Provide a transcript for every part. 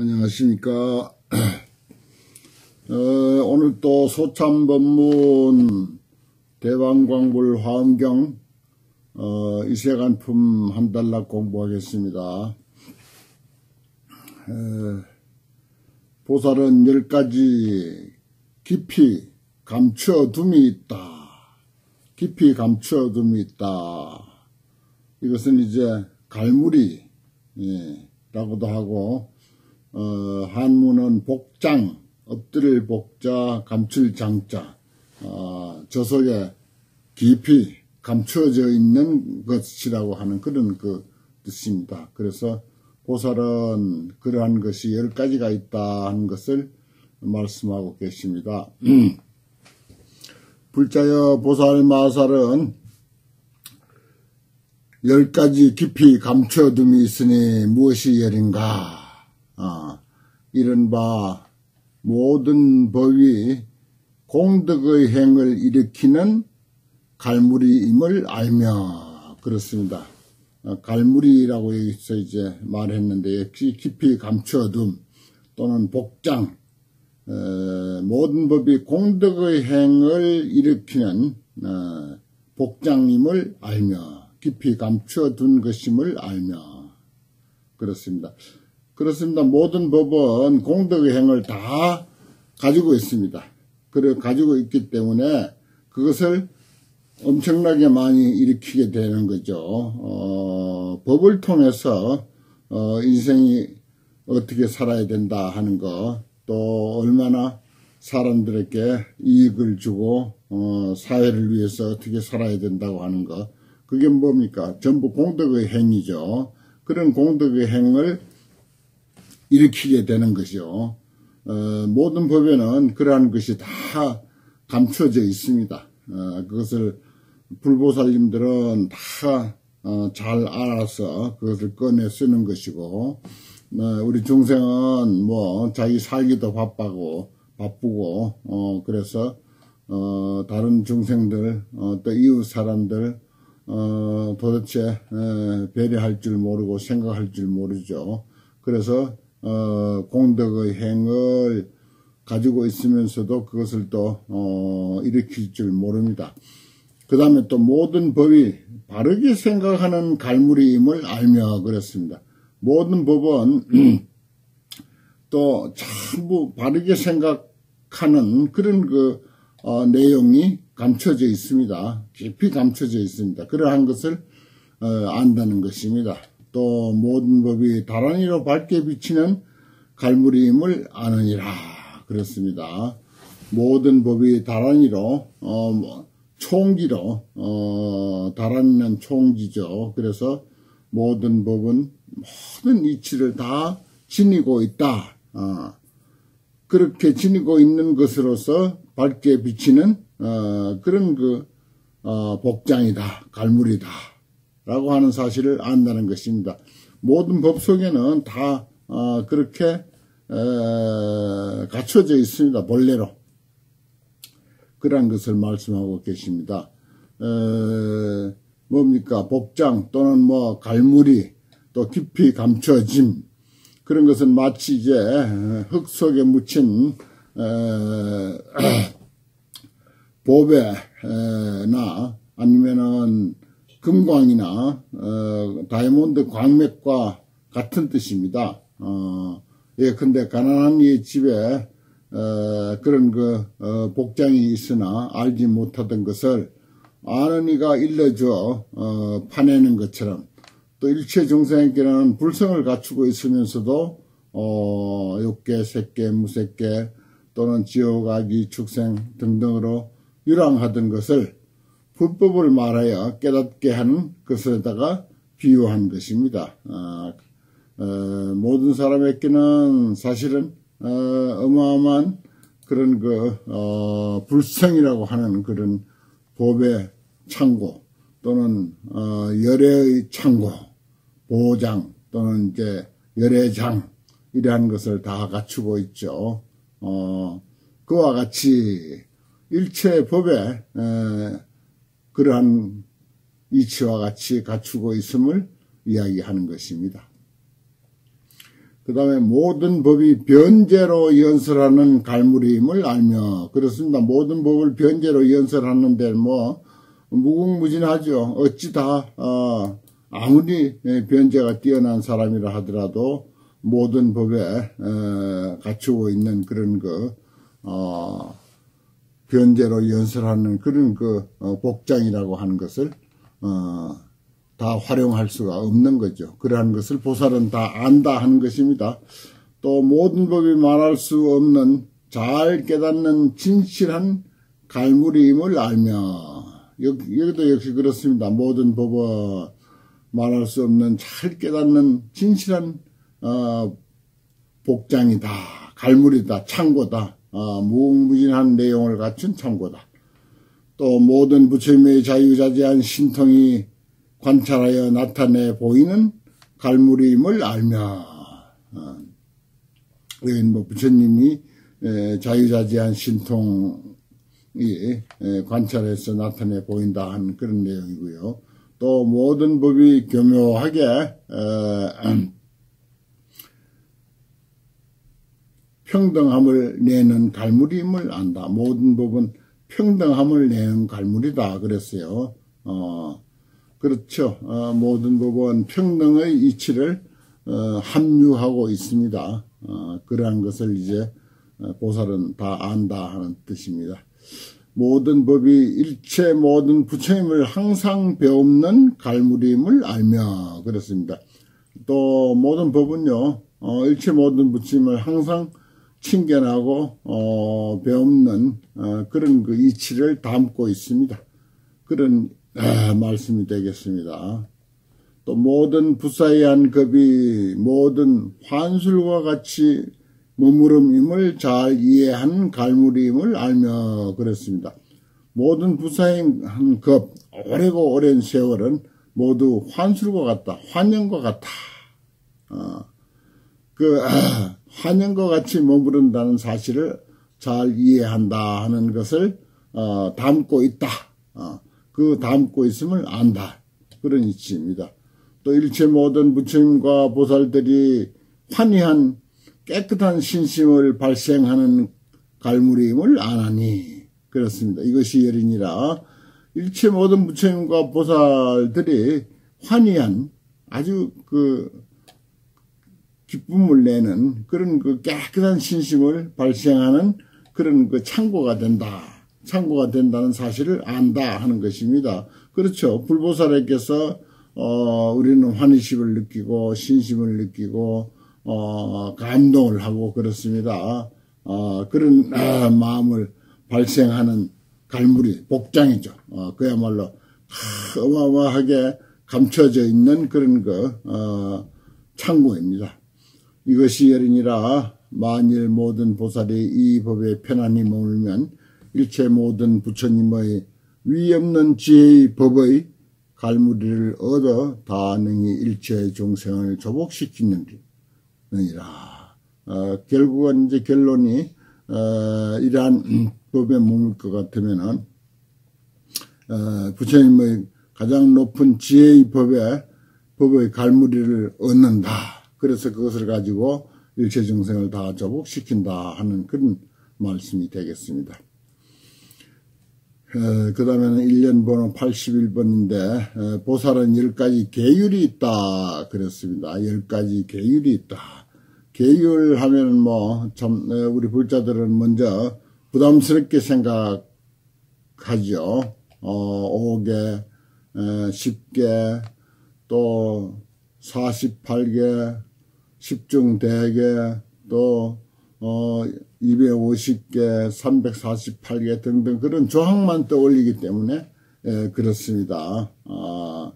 안녕하십니까. 어, 오늘 또 소참법문 대왕광불 화엄경 어, 이세간품 한 달락 공부하겠습니다. 어, 보살은 열 가지 깊이 감춰둠이 있다. 깊이 감춰둠이 있다. 이것은 이제 갈무리 예, 라고도 하고 어, 한문은 복장, 엎드릴 복자, 감출 장자, 어, 저 속에 깊이 감추어져 있는 것이라고 하는 그런 그 뜻입니다. 그래서 보살은 그러한 것이 열 가지가 있다 하는 것을 말씀하고 계십니다. 불자여 보살 마살은 열 가지 깊이 감춰둠이 있으니 무엇이 열인가? 아, 이른바 모든 법이 공덕의 행을 일으키는 갈무리임을 알며 그렇습니다. 아, 갈무리라고 여기서 이제 말했는데 역시 깊이 감춰둠 또는 복장 어, 모든 법이 공덕의 행을 일으키는 어, 복장임을 알며 깊이 감춰둔 것임을 알며 그렇습니다. 그렇습니다. 모든 법은 공덕의 행을 다 가지고 있습니다. 그래 가지고 있기 때문에 그것을 엄청나게 많이 일으키게 되는 거죠. 어, 법을 통해서 어, 인생이 어떻게 살아야 된다 하는 거, 또 얼마나 사람들에게 이익을 주고 어, 사회를 위해서 어떻게 살아야 된다고 하는 거, 그게 뭡니까? 전부 공덕의 행이죠. 그런 공덕의 행을 일으키게 되는 것이요. 어, 모든 법에는 그러한 것이 다 감춰져 있습니다. 어, 그것을 불보살님들은 다잘 어, 알아서 그것을 꺼내 쓰는 것이고 어, 우리 중생은 뭐 자기 살기도 바빠고 바쁘고 어, 그래서 어, 다른 중생들 또 이웃 사람들 도대체 배려할 줄 모르고 생각할 줄 모르죠. 그래서 어, 공덕의 행을 가지고 있으면서도 그것을 또 어, 일으킬 줄 모릅니다. 그 다음에 또 모든 법이 바르게 생각하는 갈무리임을 알며 그랬습니다. 모든 법은 또 전부 바르게 생각하는 그런 그 어, 내용이 감춰져 있습니다. 깊이 감춰져 있습니다. 그러한 것을 어, 안다는 것입니다. 또 모든 법이 다란이로 밝게 비치는 갈무리임을 아느니라 그렇습니다. 모든 법이 다란이로 어, 뭐, 총기로 어, 다란이는 총기죠. 그래서 모든 법은 모든 이치를 다 지니고 있다. 어, 그렇게 지니고 있는 것으로서 밝게 비치는 어, 그런 그 어, 복장이다, 갈무리다. 라고 하는 사실을 안다는 것입니다. 모든 법 속에는 다 어, 그렇게 에, 갖춰져 있습니다. 본래로. 그러한 것을 말씀하고 계십니다. 에, 뭡니까? 복장 또는 뭐 갈무리 또 깊이 감춰짐 그런 것은 마치 이제 흙 속에 묻힌 보배나 아니면은 금광이나 어, 다이몬드 광맥과 같은 뜻입니다. 어, 예, 근데 가난한 이 집에 어, 그런 그 어, 복장이 있으나 알지 못하던 것을 아는 이가 일러줘 어, 파내는 것처럼 또 일체 중생에게는 불성을 갖추고 있으면서도 어, 욕계, 색계, 무색계 또는 지옥, 악이, 축생 등등으로 유랑하던 것을 불법을 말하여 깨닫게 하는 것에다가 비유한 것입니다. 어, 어, 모든 사람에게는 사실은 어, 어마어마한 그런 그 어, 불성이라고 하는 그런 법의 창고 또는 어, 열애의 창고 보장 또는 이제 열애장 이러한 것을 다 갖추고 있죠. 어, 그와 같이 일체 법에 에, 그러한 이치와 같이 갖추고 있음을 이야기하는 것입니다. 그 다음에 모든 법이 변제로 연설하는 갈무리임을 알며 그렇습니다. 모든 법을 변제로 연설하는데 뭐 무궁무진하죠. 어찌 다 어, 아무리 변제가 뛰어난 사람이라 하더라도 모든 법에 어, 갖추고 있는 그런 그 어, 변제로 연설하는 그런 그 어, 복장이라고 하는 것을 어, 다 활용할 수가 없는 거죠. 그러한 것을 보살은 다 안다 하는 것입니다. 또 모든 법이 말할 수 없는 잘 깨닫는 진실한 갈무리임을 알며 여기, 여기도 역시 그렇습니다. 모든 법은 말할 수 없는 잘 깨닫는 진실한 어, 복장이다. 갈무리다. 창고다. 어, 무궁무진한 내용을 갖춘 창고다. 또 모든 부처님의 자유자재한 신통이 관찰하여 나타내 보이는 갈무리임을 알며 어, 뭐 부처님이 에, 자유자재한 신통이 에, 관찰해서 나타내 보인다 하는 그런 내용이고요. 또 모든 법이 교묘하게 에, 평등함을 내는 갈무리임을 안다. 모든 법은 평등함을 내는 갈무리다 그랬어요. 어, 그렇죠. 어, 모든 법은 평등의 이치를 어, 합류하고 있습니다. 어, 그러한 것을 이제 어, 보살은 다 안다 하는 뜻입니다. 모든 법이 일체 모든 부처님을 항상 배움는 갈무림을 알며 그렇습니다. 또 모든 법은요. 어, 일체 모든 부처님을 항상 친견하고 어, 배움는 어, 그런 그 이치를 담고 있습니다. 그런 아, 말씀이 되겠습니다. 또 모든 부사의한 급이 모든 환술과 같이 머무름임을 잘 이해한 갈무리임을 알며 그랬습니다. 모든 부사의한 급, 오래고 오랜 세월은 모두 환술과 같다. 환영과 같다. 어, 그 아, 환영과 같이 머무른다는 사실을 잘 이해한다 하는 것을 어, 담고 있다. 어, 그 담고 있음을 안다. 그런 이치입니다. 또 일체 모든 부처님과 보살들이 환희한 깨끗한 신심을 발생하는 갈무리임을 안하니 그렇습니다. 이것이 열이니라 일체 모든 부처님과 보살들이 환희한 아주 그 기쁨을 내는 그런 그 깨끗한 신심을 발생하는 그런 그 창고가 된다. 창고가 된다는 사실을 안다 하는 것입니다. 그렇죠. 불보살에게서 어, 우리는 환희심을 느끼고 신심을 느끼고 어, 감동을 하고 그렇습니다. 어, 그런 어, 마음을 발생하는 갈무리 복장이죠. 어, 그야말로 어마어마하게 감춰져 있는 그런 그 어, 창고입니다. 이것이 열이니라 만일 모든 보살이 이 법에 편안히 머물면 일체 모든 부처님의 위없는 지혜의 법의 갈무리를 얻어 다능히 일체 종생을 조복시키느니라. 어, 결국은 이제 결론이 어, 이러한 법에 머물 것 같으면은 어, 부처님의 가장 높은 지혜의 법에 법의 갈무리를 얻는다. 그래서 그것을 가지고 일체 정생을 다 조복시킨다 하는 그런 말씀이 되겠습니다. 어, 그 다음에는 1년 번호 81번인데 어, 보살은 10가지 계율이 있다 그랬습니다. 10가지 계율이 있다. 계율 하면 뭐참 어, 우리 불자들은 먼저 부담스럽게 생각하죠. 어, 5개, 10개, 또 48개, 10중 대개, 또 어, 250개, 348개 등등 그런 조항만 떠올리기 때문에 예, 그렇습니다. 아,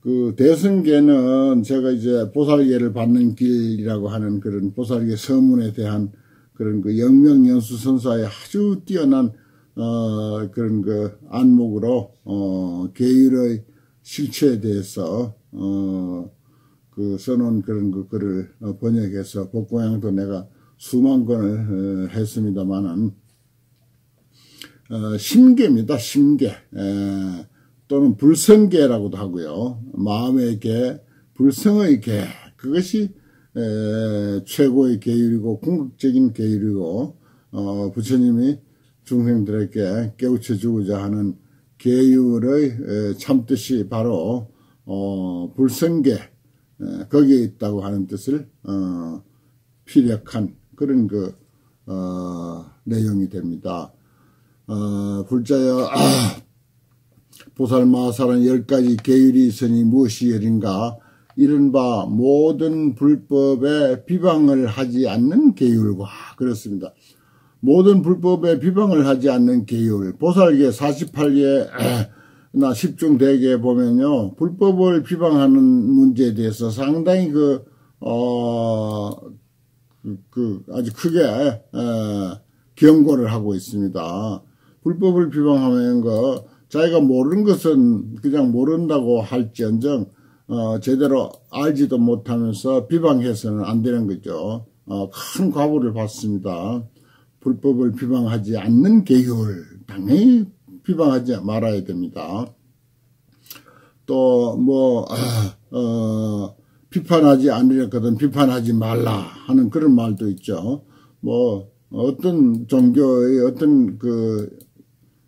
그 대승계는 제가 이제 보살계를 받는 길이라고 하는 그런 보살계 서문에 대한 그런 그 영명연수 선사의 아주 뛰어난 어, 그런 그 안목으로 어, 계율의 실체에 대해서 어, 그 써놓은 그런 그 글을 번역해서 복고양도 내가 수만 권을 어, 했습니다만은 어, 심계입니다. 심계 에, 또는 불성계라고도 하고요. 마음의 계, 불성의 계 그것이 에, 최고의 계율이고 궁극적인 계율이고 어, 부처님이 중생들에게 깨우쳐 주고자 하는 계율의 참뜻이 바로 어, 불성계 에, 거기에 있다고 하는 뜻을 어, 피력한 그런 그 어, 내용이 됩니다. 어, 불자여 아, 보살마살은 열 가지 계율이 있으니 무엇이 열인가 이른바 모든 불법에 비방을 하지 않는 계율과 그렇습니다. 모든 불법에 비방을 하지 않는 계율 보살계 48개 나 10중 대계에 보면요 불법을 비방하는 문제에 대해서 상당히 그, 어, 그, 그 아주 크게 에, 경고를 하고 있습니다. 불법을 비방하면 그 자기가 모르는 것은 그냥 모른다고 할지언정 어, 제대로 알지도 못하면서 비방해서는 안 되는 거죠. 어, 큰 과보를 받습니다. 불법을 비방하지 않는 계율 당연히 비방하지 말아야 됩니다. 또뭐 아, 어, 비판하지 않으려거든 비판하지 말라 하는 그런 말도 있죠. 뭐 어떤 종교의 어떤 그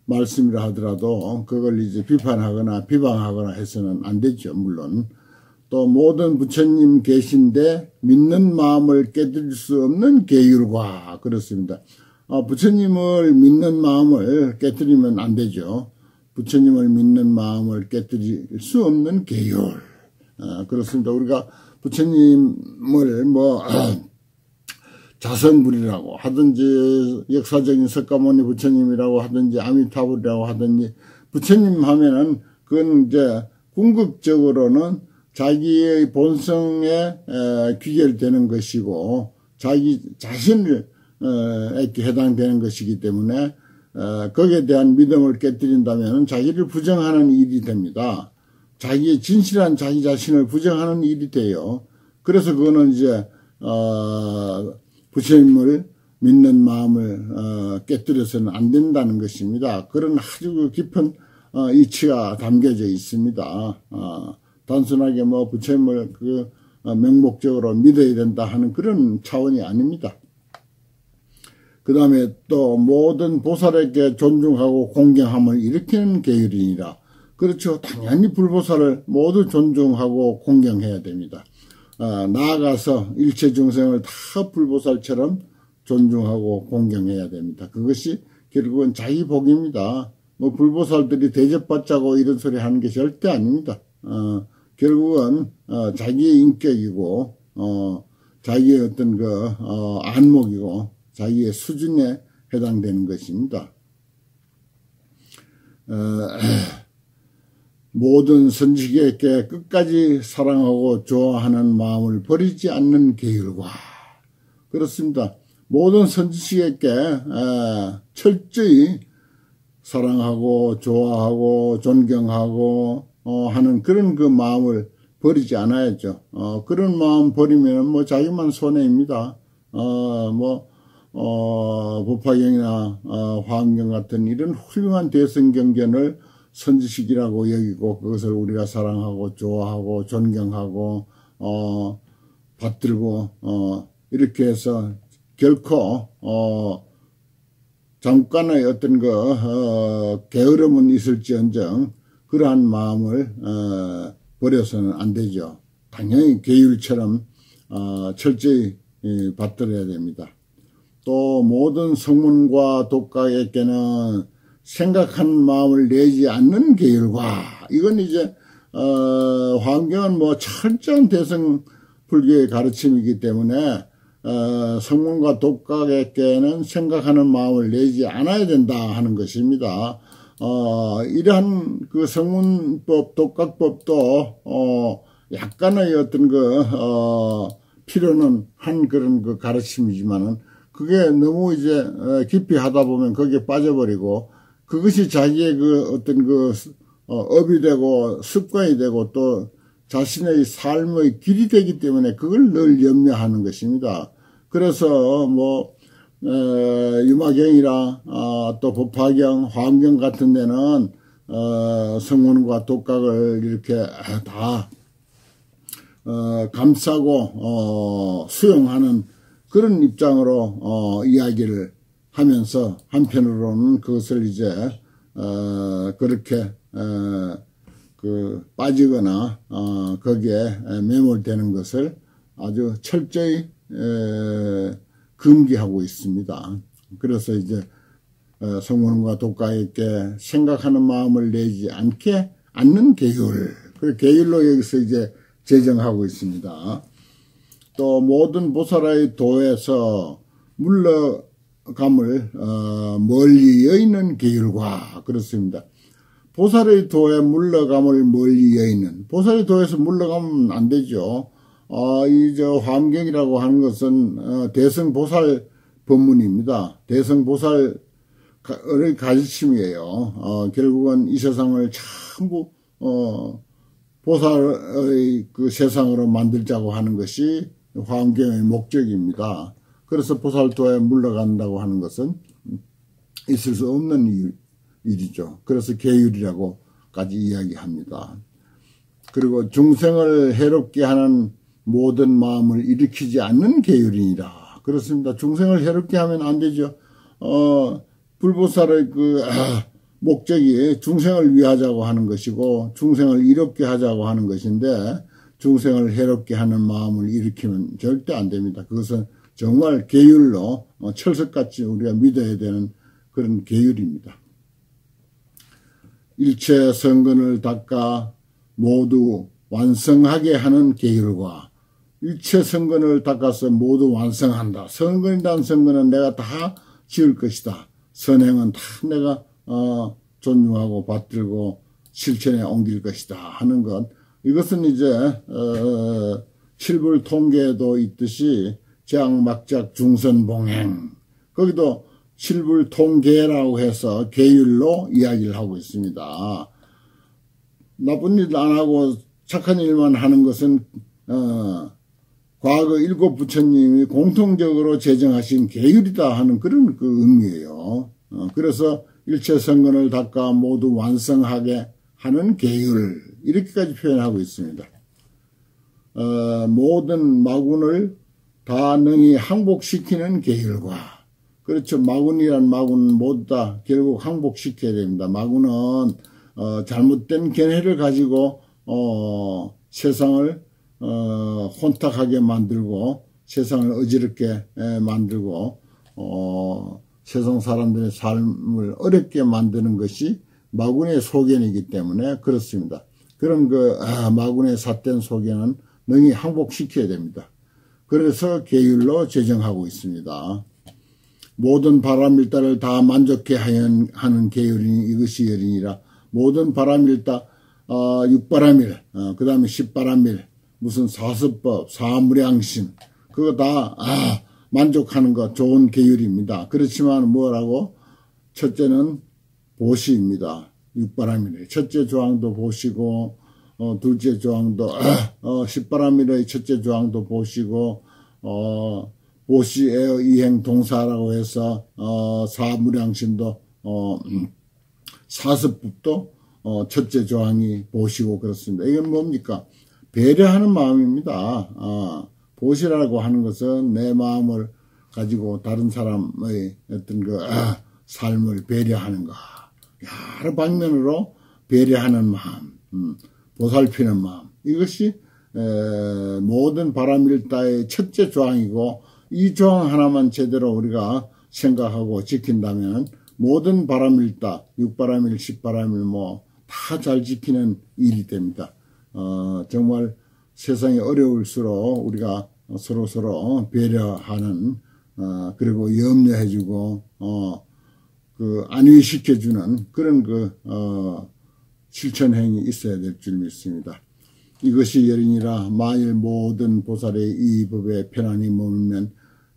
말씀이라 하더라도 그걸 이제 비판하거나 비방하거나 해서는 안 되죠. 물론 또 모든 부처님 계신데 믿는 마음을 깨뜨릴 수 없는 계율과 그렇습니다. 어, 부처님을 믿는 마음을 깨뜨리면 안 되죠. 부처님을 믿는 마음을 깨뜨릴 수 없는 계율. 어, 그렇습니다. 우리가 부처님을 뭐 자성불이라고 하든지 역사적인 석가모니 부처님이라고 하든지 아미타불이라고 하든지 부처님 하면은 그건 이제 궁극적으로는 자기의 본성에 귀결되는 것이고 자기 자신을 에게 해당되는 것이기 때문에 거기에 대한 믿음을 깨뜨린다면 자기를 부정하는 일이 됩니다. 자기의 진실한 자기 자신을 부정하는 일이 돼요. 그래서 그거는 이제 어, 부처님을 믿는 마음을 어, 깨뜨려서는 안 된다는 것입니다. 그런 아주 깊은 어, 이치가 담겨져 있습니다. 어, 단순하게 뭐 부처님을 그 어, 명목적으로 믿어야 된다 하는 그런 차원이 아닙니다. 그 다음에 또 모든 보살에게 존중하고 공경함을 일으키는 계율이니라. 그렇죠. 당연히 불보살을 모두 존중하고 공경해야 됩니다. 어, 나아가서 일체 중생을 다 불보살처럼 존중하고 공경해야 됩니다. 그것이 결국은 자기 복입니다. 뭐 불보살들이 대접받자고 이런 소리 하는 게 절대 아닙니다. 어, 결국은 어, 자기의 인격이고 어, 자기의 어떤 그 어, 안목이고 자기의 수준에 해당되는 것입니다. 어, 모든 선지에게 끝까지 사랑하고 좋아하는 마음을 버리지 않는 계율과 그렇습니다. 모든 선지식에게 철저히 사랑하고 좋아하고 존경하고 어, 하는 그런 그 마음을 버리지 않아야죠. 어, 그런 마음 버리면 뭐 자기만 손해입니다. 어, 뭐, 어, 법화경이나 어, 화엄경 같은 이런 훌륭한 대성경전을 선지식이라고 여기고 그것을 우리가 사랑하고 좋아하고 존경하고 어 받들고 어 이렇게 해서 결코 어 잠깐의 어떤 그 어, 게으름은 있을지언정 그러한 마음을 어, 버려서는 안 되죠. 당연히 계율처럼 어, 철저히 받들어야 됩니다. 또 모든 성문과 독가에게는 생각하는 마음을 내지 않는 계율과 이건 이제 어, 환경은 뭐 철저한 대성 불교의 가르침이기 때문에 어, 성문과 독각에게는 생각하는 마음을 내지 않아야 된다 하는 것입니다. 어, 이러한 그 성문법, 독각법도 어, 약간의 어떤 그 어, 필요는 한 그런 그 가르침이지만은 그게 너무 이제 어, 깊이 하다 보면 거기에 빠져버리고 그것이 자기의 그 어떤 그 어, 업이 되고 습관이 되고 또 자신의 삶의 길이 되기 때문에 그걸 늘 염려하는 것입니다. 그래서 뭐 에, 유마경이라 어, 또 법화경, 화엄경 같은 데는 어, 성문과 독각을 이렇게 다 어, 감싸고 어, 수용하는 그런 입장으로 어, 이야기를 하면서 한편으로는 그것을 이제 어, 그렇게 어, 그 빠지거나 어, 거기에 매몰되는 것을 아주 철저히 에, 금기하고 있습니다. 그래서 이제 어, 성문과 독가에게 생각하는 마음을 내지 않게 않는 계율, 그 계율로 여기서 이제 제정하고 있습니다. 또 모든 보살의 도에서 물러감을 어, 멀리 여있는 계율과 그렇습니다. 보살의 도에 물러감을 멀리 여있는 보살의 도에서 물러가면 안 되죠. 어, 이저 환경이라고 하는 것은 어, 대성보살 법문입니다. 대성보살의 가르침이에요. 어, 결국은 이 세상을 전부 어, 보살의 그 세상으로 만들자고 하는 것이 환경의 목적입니다. 그래서 보살도에 물러간다고 하는 것은 있을 수 없는 일, 일이죠. 그래서 계율이라고까지 이야기합니다. 그리고 중생을 해롭게 하는 모든 마음을 일으키지 않는 계율이니라. 그렇습니다. 중생을 해롭게 하면 안 되죠. 어, 불보살의 그 아, 목적이 중생을 위하자고 하는 것이고 중생을 이롭게 하자고 하는 것인데 중생을 해롭게 하는 마음을 일으키면 절대 안 됩니다. 그것은 정말 계율로 어, 철석같이 우리가 믿어야 되는 그런 계율입니다. 일체 성근을 닦아 모두 완성하게 하는 계율과 일체 성근을 닦아서 모두 완성한다. 성근이란 성근은 내가 다 지을 것이다. 선행은 다 내가 어, 존중하고 받들고 실천에 옮길 것이다 하는 것 이것은 이제 어, 칠불 통계에도 있듯이 재앙막작 중선봉행 거기도 칠불 통계라고 해서 계율로 이야기를 하고 있습니다. 나쁜 일 안 하고 착한 일만 하는 것은 어, 과거 일곱 부처님이 공통적으로 제정하신 계율이다 하는 그런 그 의미예요. 어, 그래서 일체 성근을 닦아 모두 완성하게 하는 계율 이렇게까지 표현하고 있습니다. 어, 모든 마군을 다 능히 항복시키는 계율과 그렇죠. 마군이란 마군은 모두 다 결국 항복시켜야 됩니다. 마군은 어, 잘못된 견해를 가지고 어, 세상을 어, 혼탁하게 만들고 세상을 어지럽게 에, 만들고 어, 세상 사람들의 삶을 어렵게 만드는 것이 마군의 소견이기 때문에 그렇습니다. 그런 그 아, 마군의 삿된 소견은 능히 항복시켜야 됩니다. 그래서 계율로 제정하고 있습니다. 모든 바람일다를 다 만족해 하는 계율이 이것이 열이니라 모든 바람일다 어, 육바람일 어, 그 다음에 십바람일 무슨 사습법 사무량심 그거 다 아, 만족하는 것 좋은 계율입니다. 그렇지만 뭐라고? 첫째는 보시입니다. 육바람이래. 첫째 조항도 보시고 어, 둘째 조항도 어, 십바람이래 첫째 조항도 보시고 어, 보시에어 이행 동사라고 해서 어, 사무량심도 어, 음, 사습법도 어, 첫째 조항이 보시고 그렇습니다. 이건 뭡니까? 배려하는 마음입니다. 어, 보시라고 하는 것은 내 마음을 가지고 다른 사람의 어떤 그 아, 삶을 배려하는 것 여러 방면으로 배려하는 마음 음, 보살피는 마음 이것이 에, 모든 바람일다의 첫째 조항이고 이 조항 하나만 제대로 우리가 생각하고 지킨다면 모든 바람일다 육바람일 십바람일 뭐 다 잘 지키는 일이 됩니다. 어, 정말 세상이 어려울수록 우리가 서로 서로 배려하는 어, 그리고 염려해주고 어, 그 안위시켜주는 그런 그 어, 실천행위 있어야 될 줄 믿습니다. 이것이 열이니라 만일 모든 보살의 이 법에 편안히 머물면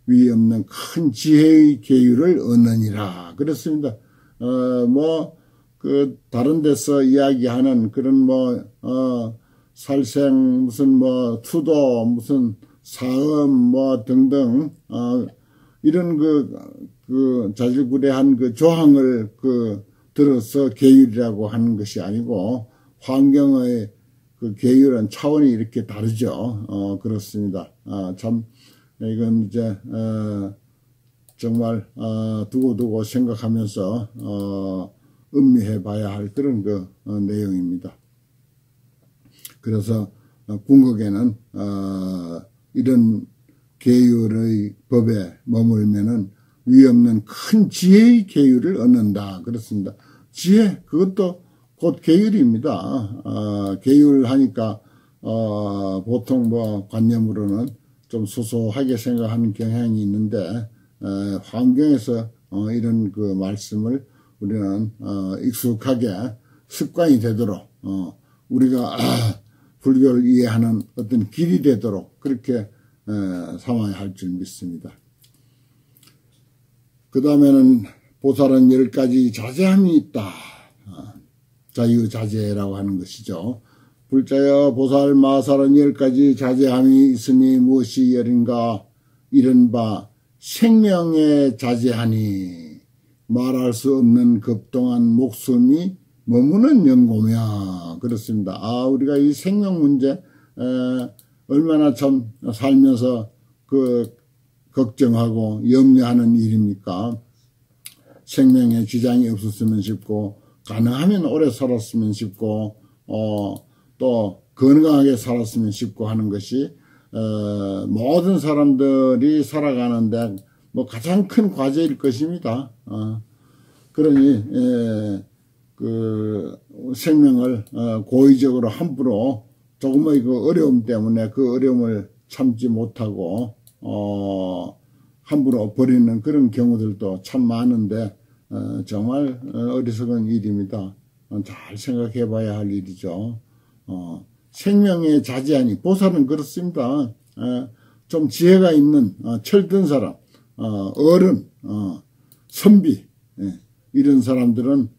위 없는 큰 지혜의 계율을 얻느니라. 그렇습니다. 어, 뭐, 그, 다른 데서 이야기하는 그런 뭐, 어, 살생, 무슨 뭐, 투도, 무슨 사음, 뭐, 등등, 어, 이런 그, 그 자질구레한 그 조항을 그 들어서 계율이라고 하는 것이 아니고 환경의 그그 계율은 차원이 이렇게 다르죠. 어, 그렇습니다. 아, 참, 이건 이제, 어, 정말, 어, 두고두고 생각하면서, 어, 음미해 봐야 할 그런 그 어, 내용입니다. 그래서, 어, 궁극에는, 어, 이런 계율의 법에 머물면은 위 없는 큰 지혜의 계율을 얻는다. 그렇습니다. 지혜, 그것도 곧 계율입니다. 어, 계율하니까 어, 보통 뭐 관념으로는 좀 소소하게 생각하는 경향이 있는데 어, 환경에서 어, 이런 그 말씀을 우리는 어, 익숙하게 습관이 되도록 어, 우리가 아, 불교를 이해하는 어떤 길이 되도록 그렇게 어, 삼아야 할 줄 믿습니다. 그 다음에는 보살은 열 가지 자제함이 있다. 자유자재라고 하는 것이죠. 불자여 보살 마살은 열 가지 자제함이 있으니 무엇이 열인가 이른바 생명에 자제하니 말할 수 없는 급동안 목숨이 머무는 연고며 그렇습니다. 아 우리가 이 생명 문제 에, 얼마나 참 살면서 그 걱정하고 염려하는 일입니까? 생명에 지장이 없었으면 싶고 가능하면 오래 살았으면 싶고 어, 또 건강하게 살았으면 싶고 하는 것이 어, 모든 사람들이 살아가는데 뭐 가장 큰 과제일 것입니다. 어, 그러니 에, 그 생명을 어, 고의적으로 함부로 조금의 그 어려움 때문에 그 어려움을 참지 못하고 어, 함부로 버리는 그런 경우들도 참 많은데 어, 정말 어, 어리석은 일입니다. 어, 잘 생각해 봐야 할 일이죠. 어, 생명에 자제하니 보살은 그렇습니다. 어, 좀 지혜가 있는 어, 철든 사람, 어 른, 선비 예, 이런 사람들은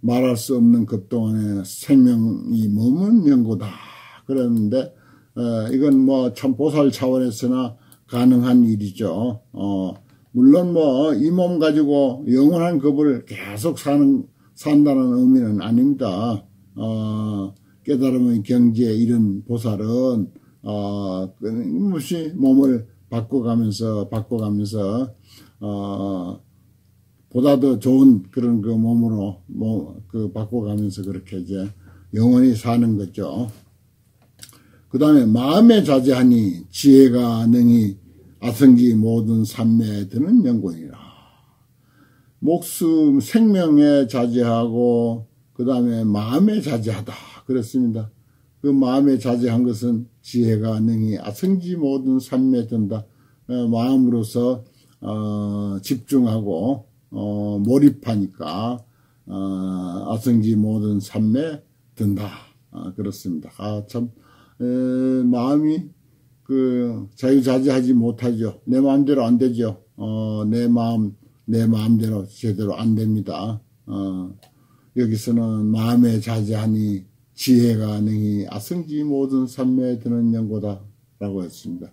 말할 수 없는 급동안에 생명이 머문 연고다. 그랬는데 이건 뭐 참 보살 차원에서나 가능한 일이죠. 어, 물론 뭐 이 몸 가지고 영원한 겁을 계속 사는 산다는 의미는 아닙니다. 어, 깨달음의 경지에 이른 보살은 어, 끊임없이 몸을 바꿔가면서 바꿔가면서 어, 보다 더 좋은 그런 그 몸으로 뭐 그 바꿔가면서 그렇게 이제 영원히 사는 거죠. 그 다음에 마음에 자제하니 지혜가 능히 아성기 모든 산매에 드는 영광이라. 목숨 생명에 자제하고 그 다음에 마음에 자제하다 그랬습니다. 그 마음에 자제한 것은 지혜가 능히 아성지 모든 산매에 든다. 어, 마음으로서 어, 집중하고 어, 몰입하니까 어, 아성지 모든 산매 든다. 아, 그렇습니다. 아 참 마음이 그 자유자재하지 못하죠. 내 마음대로 안 되죠. 어, 내 마음, 내 마음대로 제대로 안 됩니다. 어, 여기서는 마음에 자제하니 지혜가 능히 아승지 모든 산매에 드는 연고다 라고 했습니다.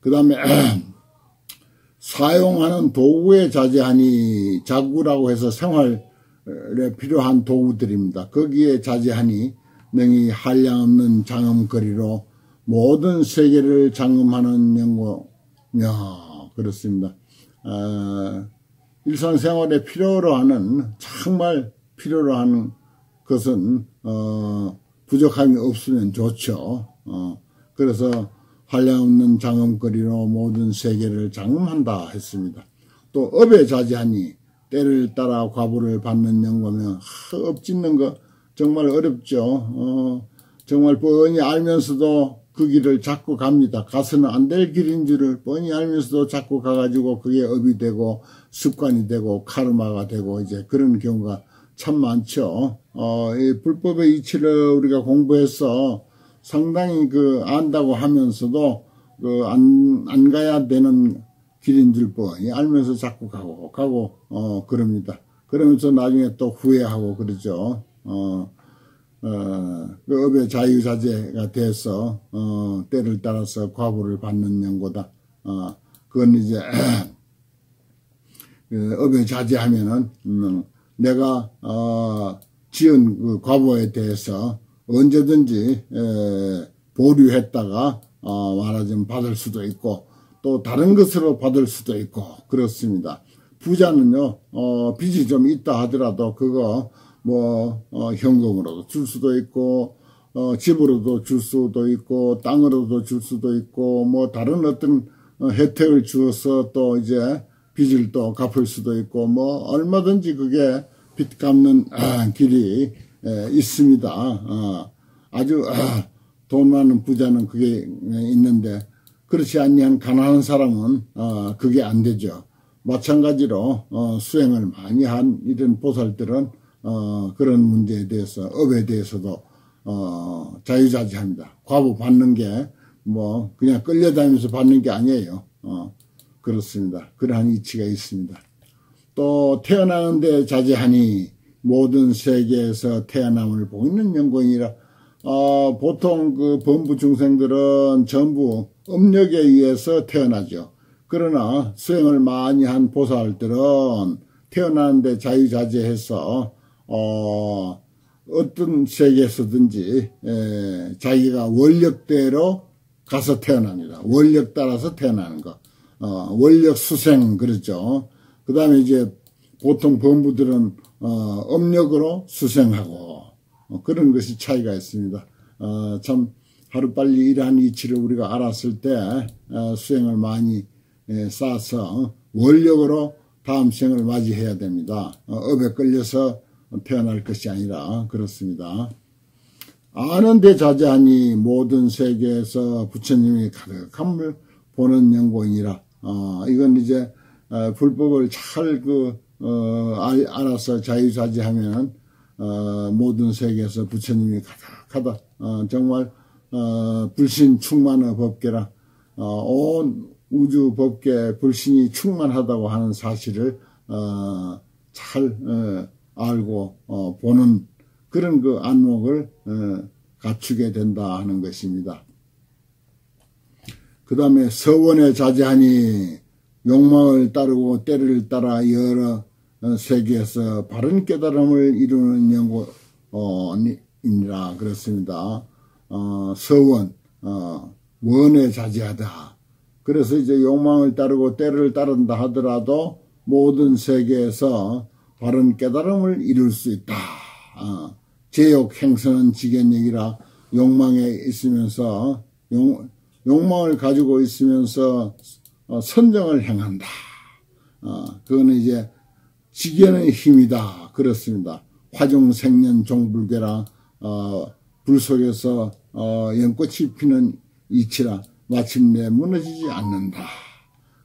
그 다음에 사용하는 도구에 자제하니 자구라고 해서 생활에 필요한 도구들입니다. 거기에 자제하니 능히 한량없는 장엄거리로 모든 세계를 장엄하는 연구며 그렇습니다. 어, 일상생활에 필요로 하는 정말 필요로 하는 것은 어, 부족함이 없으면 좋죠. 어, 그래서 한량없는 장엄거리로 모든 세계를 장엄한다 했습니다. 또 업에 자재하니 때를 따라 과보를 받는 연고며 업 짓는 거 정말 어렵죠. 어, 정말 뻔히 알면서도 그 길을 자꾸 갑니다. 가서는 안 될 길인 줄을 뻔히 알면서도 자꾸 가가지고 그게 업이 되고 습관이 되고 카르마가 되고 이제 그런 경우가 참 많죠. 어, 이 불법의 이치를 우리가 공부해서 상당히 그 안다고 하면서도 그 안, 안 가야 되는 길인 줄 뻔히 알면서 자꾸 가고 가고 어 그럽니다. 그러면서 나중에 또 후회하고 그러죠. 어, 어, 그 업의 자유자재가 돼서 어, 때를 따라서 과부를 받는 연고다. 어, 그건 이제 그 업의 자제하면은 음, 내가 어, 지은 그 과보에 대해서 언제든지 에, 보류했다가 어, 말하자면 받을 수도 있고 또 다른 것으로 받을 수도 있고 그렇습니다. 부자는요 어, 빚이 좀 있다 하더라도 그거 뭐 어, 현금으로도 줄 수도 있고 어, 집으로도 줄 수도 있고 땅으로도 줄 수도 있고 뭐 다른 어떤 어, 혜택을 주어서 또 이제 빚을 또 갚을 수도 있고 뭐 얼마든지 그게 빚 갚는 아, 길이 에, 있습니다. 아, 아주 아, 돈 많은 부자는 그게 있는데 그렇지 아니한 가난한 사람은 어, 그게 안 되죠. 마찬가지로 어, 수행을 많이 한 이런 보살들은 어, 그런 문제에 대해서 업에 대해서도 어, 자유자재합니다. 과부 받는 게 뭐 그냥 끌려다니면서 받는 게 아니에요. 어, 그렇습니다. 그러한 이치가 있습니다. 또 태어나는데 자제하니 모든 세계에서 태어남을 보이는 영광이라 어, 보통 그 범부 중생들은 전부 음력에 의해서 태어나죠. 그러나 수행을 많이 한 보살들은 태어나는데 자유자재해서 어, 어떤 세계에서든지 에, 자기가 원력대로 가서 태어납니다. 원력 따라서 태어나는 거. 어, 원력 수생 그렇죠. 그 다음에 이제 보통 범부들은 어, 음력으로 수생하고 어, 그런 것이 차이가 있습니다. 어, 참 하루빨리 이러한 이치를 우리가 알았을 때 어, 수행을 많이 예, 쌓아서 원력으로 다음 생을 맞이해야 됩니다. 어, 업에 끌려서 태어날 것이 아니라 그렇습니다. 아는데 자제하니 모든 세계에서 부처님이 가득함을 보는 영광이라 어, 이건 이제 어, 불법을 잘그 어, 알, 알아서 자유자재하면 어, 모든 세계에서 부처님이 가득하다. 어, 정말 어, 불신 충만의 법계라 어, 온 우주 법계 불신이 충만하다고 하는 사실을 어, 잘 어, 알고 어, 보는 그런 그 안목을 어, 갖추게 된다 하는 것입니다. 그 다음에 서원에 자제하니 욕망을 따르고 때를 따라 여러 어, 세계에서 바른 깨달음을 이루는 연구이니라 그렇습니다. 어, 서원, 어, 원에 자제하다. 그래서 이제 욕망을 따르고 때를 따른다 하더라도 모든 세계에서 바른 깨달음을 이룰 수 있다. 어, 제욕 행선은 지견얘기라 욕망에 있으면서 욕, 욕망을 가지고 있으면서 어, 선정을 행한다. 어, 그거는 이제 지견의 힘이다. 그렇습니다. 화종생년 종불계라 어, 불 속에서 어, 연꽃이 피는 이치라 마침내 무너지지 않는다.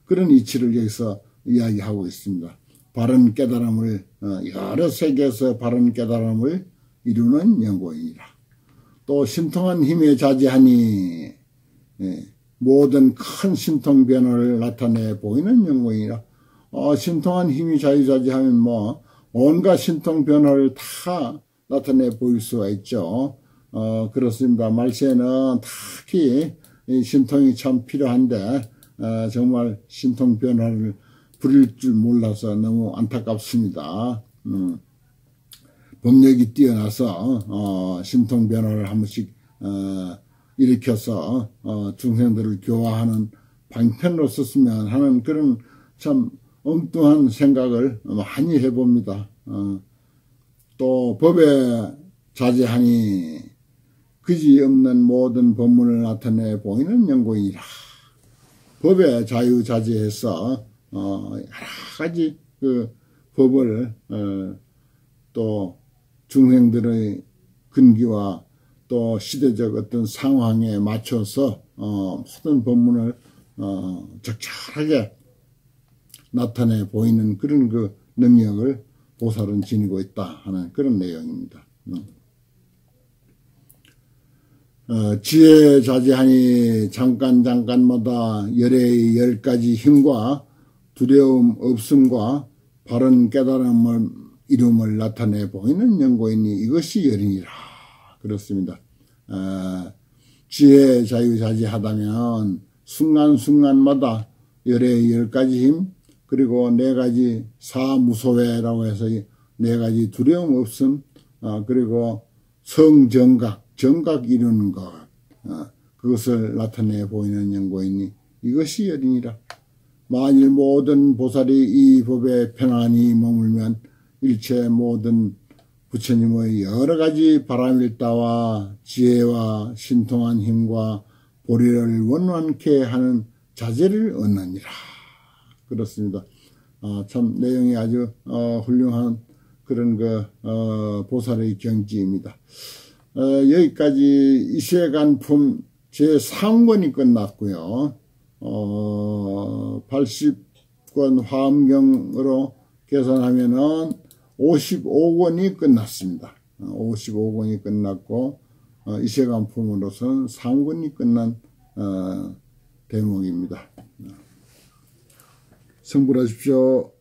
그런 이치를 여기서 이야기하고 있습니다. 바른 깨달음을 어, 여러 세계에서 바른 깨달음을 이루는 연고이니라. 또 신통한 힘에 자제하니 예, 모든 큰 신통 변화를 나타내 보이는 연고이니라. 어, 신통한 힘이 자유자재하면 뭐 온갖 신통 변화를 다 나타내 보일 수가 있죠. 어, 그렇습니다. 말세는 특히 신통이 참 필요한데 어, 정말 신통 변화를 부릴 줄 몰라서 너무 안타깝습니다. 음, 법력이 뛰어나서 어, 신통 변화를 한 번씩 어, 일으켜서 어, 중생들을 교화하는 방편으로 썼으면 하는 그런 참 엉뚱한 생각을 많이 해봅니다. 어, 또 법에 자제하니 그지 없는 모든 법문을 나타내 보이는 연고이라. 법에 자유자재해서 어, 여러 가지 그 법을 어, 또 중생들의 근기와 또 시대적 어떤 상황에 맞춰서 어, 모든 법문을 어, 적절하게 나타내 보이는 그런 그 능력을 보살은 지니고 있다 하는 그런 내용입니다. 음. 어, 지혜 자제하니 잠깐 잠깐마다 열의 열 가지 힘과 두려움 없음과 바른 깨달음을 이름을 나타내 보이는 연고이니 이것이 열이니라 그렇습니다. 어, 지혜 자유자재하다면 순간순간마다 열의 열 가지 힘 그리고 네 가지 사무소회라고 해서 네 가지 두려움 없음 어, 그리고 성정각 정각 이루는 것 어, 그것을 나타내 보이는 연고이니 이것이 열이니라. 만일 모든 보살이 이 법에 편안히 머물면 일체 모든 부처님의 여러 가지 바람일다와 지혜와 신통한 힘과 보리를 원원케 하는 자제를 얻느니라. 그렇습니다. 아, 참 내용이 아주 어, 훌륭한 그런 그 어, 보살의 경지입니다. 어, 여기까지 이세간품 제3권이 끝났고요. 어, 80권 화엄경으로 계산하면은 55권이 끝났습니다. 55권이 어, 끝났고 어, 이세간 품으로서는 3권이 끝난 어, 대목입니다. 성불하십시오.